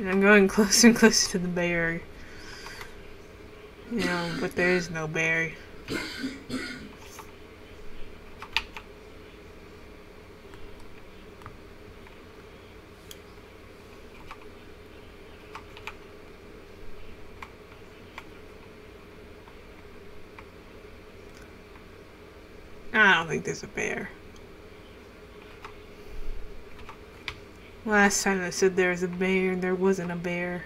And I'm going closer and closer to the bear. You know, but there is no bear. I don't think there's a bear. Last time I said there was a bear, there wasn't a bear.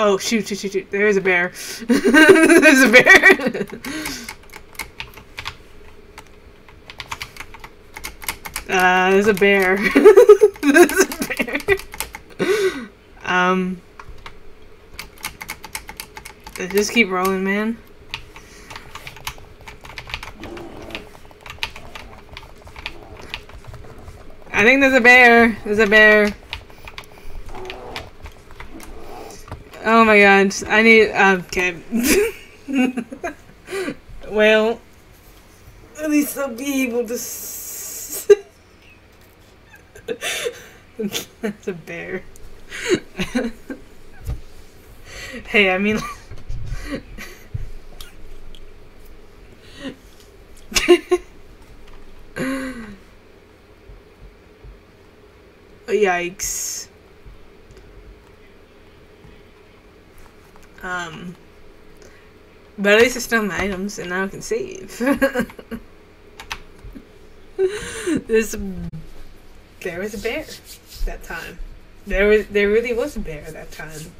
Oh shoot, shoot, shoot, shoot. There is a bear. There's a bear. uh, there's a bear. there's a bear. um. Just keep rolling, man. I think there's a bear. There's a bear. Oh my god, I need. Okay. well, at least I'll be able to. That's a bear. hey, I mean. Yikes. Um, but at least I still have my items, and now I can save. this there was a bear that time. There was there really was a bear that time.